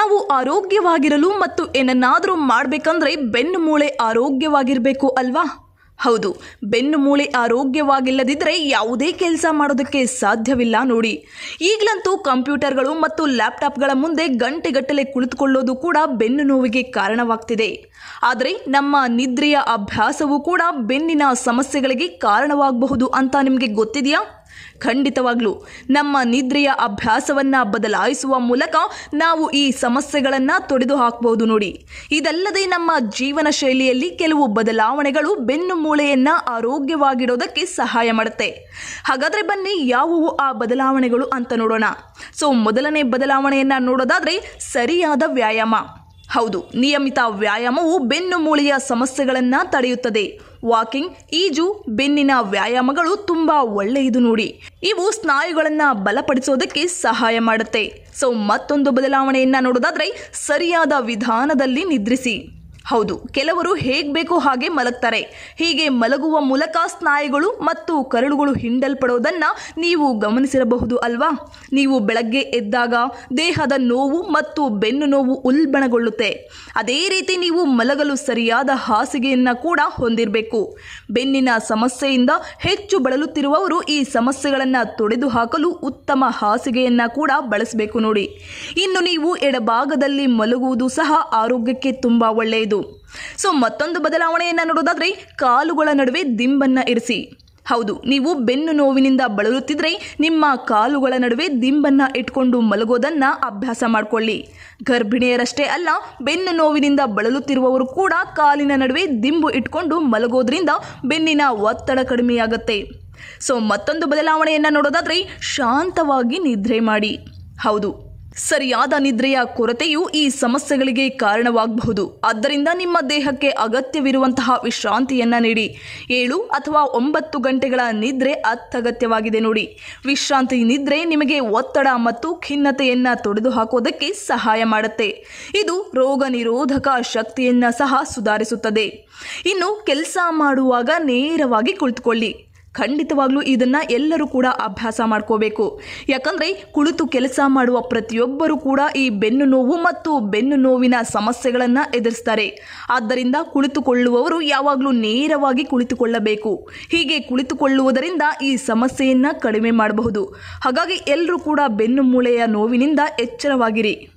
ನಾವು ಆರೋಗ್ಯವಾಗಿರಲು ಮತ್ತು ಏನನ್ನಾದರೂ ಮಾಡಬೇಕಂದ್ರೆ ಬೆನ್ನು ಮೂಳೆ ಆರೋಗ್ಯವಾಗಿರಬೇಕು ಅಲ್ವಾ? ಹೌದು, ಬೆನ್ನು ಮೂಳೆ ಆರೋಗ್ಯವಾಗಿಲ್ಲದಿದ್ದರೆ ಯಾವುದೇ ಕೆಲಸ ಮಾಡೋದಕ್ಕೆ ಸಾಧ್ಯವಿಲ್ಲ ನೋಡಿ. ಈಗಲಂತೂ ಕಂಪ್ಯೂಟರ್ಗಳು ಮತ್ತು ಲ್ಯಾಪ್ಟಾಪ್ಗಳ ಮುಂದೆ ಗಂಟೆಗಟ್ಟಲೆ ಕುಳಿತುಕೊಳ್ಳೋದು ಕೂಡ ಬೆನ್ನು ನೋವಿಗೆ ಕಾರಣವಾಗ್ತಿದೆ. ಆದರೆ ನಮ್ಮ ನಿದ್ರೆಯ ಅಭ್ಯಾಸವೂ ಕೂಡ ಬೆನ್ನಿನ ಸಮಸ್ಯೆಗಳಿಗೆ ಕಾರಣವಾಗಬಹುದು ಅಂತ ನಿಮಗೆ ಗೊತ್ತಿದೆಯಾ? ಖಂಡಿತವಾಗ್ಲೂ ನಮ್ಮ ನಿದ್ರೆಯ ಅಭ್ಯಾಸವನ್ನ ಬದಲಾಯಿಸುವ ಮೂಲಕ ನಾವು ಈ ಸಮಸ್ಯೆಗಳನ್ನು ತೊಡೆದು ಹಾಕಬಹುದು ನೋಡಿ. ಇದಲ್ಲದೆ ನಮ್ಮ ಜೀವನ ಶೈಲಿಯಲ್ಲಿ ಕೆಲವು ಬದಲಾವಣೆಗಳು ಬೆನ್ನು ಮೂಳೆಯನ್ನ ಆರೋಗ್ಯವಾಗಿಡೋದಕ್ಕೆ ಸಹಾಯ ಮಾಡುತ್ತೆ. ಹಾಗಾದ್ರೆ ಬನ್ನಿ ಯಾವುವು ಆ ಬದಲಾವಣೆಗಳು ಅಂತ ನೋಡೋಣ. ಸೊ ಮೊದಲನೇ ಬದಲಾವಣೆಯನ್ನ ನೋಡೋದಾದ್ರೆ ಸರಿಯಾದ ವ್ಯಾಯಾಮ. ಹೌದು, ನಿಯಮಿತ ವ್ಯಾಯಾಮವು ಬೆನ್ನು ಮೂಳೆಯ ಸಮಸ್ಯೆಗಳನ್ನು ತಡೆಯುತ್ತದೆ. ವಾಕಿಂಗ್, ಈಜು, ಬೆನ್ನಿನ ವ್ಯಾಯಾಮಗಳು ತುಂಬಾ ಒಳ್ಳೆಯದು ನೋಡಿ. ಇವು ಸ್ನಾಯುಗಳನ್ನು ಬಲಪಡಿಸೋದಕ್ಕೆ ಸಹಾಯ ಮಾಡುತ್ತೆ. ಸೊ ಮತ್ತೊಂದು ಬದಲಾವಣೆಯನ್ನ ನೋಡೋದಾದ್ರೆ ಸರಿಯಾದ ವಿಧಾನದಲ್ಲಿ ನಿದ್ರಿಸಿ. ಹೌದು, ಕೆಲವರು ಹೇಗೆ ಬೇಕೋ ಹಾಗೆ ಮಲಗ್ತಾರೆ. ಹೀಗೆ ಮಲಗುವ ಮೂಲಕ ಸ್ನಾಯುಗಳು ಮತ್ತು ಕರಳುಗಳು ಹಿಂಡಲ್ಪಡೋದನ್ನ ನೀವು ಗಮನಿಸಿರಬಹುದು ಅಲ್ವಾ? ನೀವು ಬೆಳಗ್ಗೆ ಎದ್ದಾಗ ದೇಹದ ನೋವು ಮತ್ತು ಬೆನ್ನು ನೋವು ಉಲ್ಬಣಗೊಳ್ಳುತ್ತೆ. ಅದೇ ರೀತಿ ನೀವು ಮಲಗಲು ಸರಿಯಾದ ಹಾಸಿಗೆಯನ್ನ ಕೂಡ ಹೊಂದಿರಬೇಕು. ಬೆನ್ನಿನ ಸಮಸ್ಯೆಯಿಂದ ಹೆಚ್ಚು ಬಳಲುತ್ತಿರುವವರು ಈ ಸಮಸ್ಯೆಗಳನ್ನು ತೊಡೆದು ಹಾಕಲು ಉತ್ತಮ ಹಾಸಿಗೆಯನ್ನ ಕೂಡ ಬಳಸಬೇಕು ನೋಡಿ. ಇನ್ನು ನೀವು ಎಡಭಾಗದಲ್ಲಿ ಮಲಗುವುದು ಸಹ ಆರೋಗ್ಯಕ್ಕೆ ತುಂಬಾ ಒಳ್ಳೆಯದು. ಸೊ ಮತ್ತೊಂದು ಬದಲಾವಣೆಯನ್ನು ನೋಡೋದಾದ್ರೆ ಕಾಲುಗಳ ನಡುವೆ ದಿಂಬನ್ನ ಇರಿಸಿ. ಹೌದು, ನೀವು ಬೆನ್ನು ನೋವಿನಿಂದ ಬಳಲುತ್ತಿದ್ರೆ ನಿಮ್ಮ ಕಾಲುಗಳ ನಡುವೆ ದಿಂಬನ್ನ ಇಟ್ಕೊಂಡು ಮಲಗೋದನ್ನ ಅಭ್ಯಾಸ ಮಾಡಿಕೊಳ್ಳಿ. ಗರ್ಭಿಣಿಯರಷ್ಟೇ ಅಲ್ಲ, ಬೆನ್ನು ನೋವಿನಿಂದ ಬಳಲುತ್ತಿರುವವರು ಕೂಡ ಕಾಲಿನ ನಡುವೆ ದಿಂಬು ಇಟ್ಕೊಂಡು ಮಲಗೋದ್ರಿಂದ ಬೆನ್ನಿನ ಒತ್ತಡ ಕಡಿಮೆಯಾಗುತ್ತೆ. ಸೊ ಮತ್ತೊಂದು ಬದಲಾವಣೆಯನ್ನ ನೋಡೋದಾದ್ರೆ ಶಾಂತವಾಗಿ ನಿದ್ರೆ ಮಾಡಿ. ಹೌದು ಸರಿಯಾದ ನಿದ್ರೆಯ ಕೊರತೆಯು ಈ ಸಮಸ್ಯೆಗಳಿಗೆ ಕಾರಣವಾಗಬಹುದು. ಆದ್ದರಿಂದ ನಿಮ್ಮ ದೇಹಕ್ಕೆ ಅಗತ್ಯವಿರುವಂತಹ ವಿಶ್ರಾಂತಿಯನ್ನ ನೀಡಿ. ಏಳು ಅಥವಾ ಒಂಬತ್ತು ಗಂಟೆಗಳ ನಿದ್ರೆ ಅತ್ಯಗತ್ಯವಾಗಿದೆ ನೋಡಿ. ವಿಶ್ರಾಂತಿ ನಿದ್ರೆ ನಿಮಗೆ ಒತ್ತಡ ಮತ್ತು ಖಿನ್ನತೆಯನ್ನ ತೊಡೆದು ಹಾಕೋದಕ್ಕೆ ಸಹಾಯ ಮಾಡುತ್ತೆ. ಇದು ರೋಗ ನಿರೋಧಕ ಶಕ್ತಿಯನ್ನ ಸಹ ಸುಧಾರಿಸುತ್ತದೆ. ಇನ್ನು ಕೆಲಸ ಮಾಡುವಾಗ ನೇರವಾಗಿ ಕುಳಿತುಕೊಳ್ಳಿ. ಖಂಡಿತವಾಗ್ಲೂ ಇದನ್ನ ಎಲ್ಲರೂ ಕೂಡ ಅಭ್ಯಾಸ ಮಾಡ್ಕೋಬೇಕು. ಯಾಕಂದ್ರೆ ಕುಳಿತು ಕೆಲಸ ಮಾಡುವ ಪ್ರತಿಯೊಬ್ಬರೂ ಕೂಡ ಈ ಬೆನ್ನು ನೋವು ಮತ್ತು ಬೆನ್ನು ನೋವಿನ ಸಮಸ್ಯೆಗಳನ್ನು ಎದುರಿಸ್ತಾರೆ. ಆದ್ದರಿಂದ ಕುಳಿತುಕೊಳ್ಳುವವರು ಯಾವಾಗಲೂ ನೇರವಾಗಿ ಕುಳಿತುಕೊಳ್ಳಬೇಕು. ಹೀಗೆ ಕುಳಿತುಕೊಳ್ಳುವುದರಿಂದ ಈ ಸಮಸ್ಯೆಯನ್ನ ಕಡಿಮೆ ಮಾಡಬಹುದು. ಹಾಗಾಗಿ ಎಲ್ಲರೂ ಕೂಡ ಬೆನ್ನು ಮೂಳೆಯ ನೋವಿನಿಂದ ಎಚ್ಚರವಾಗಿರಿ.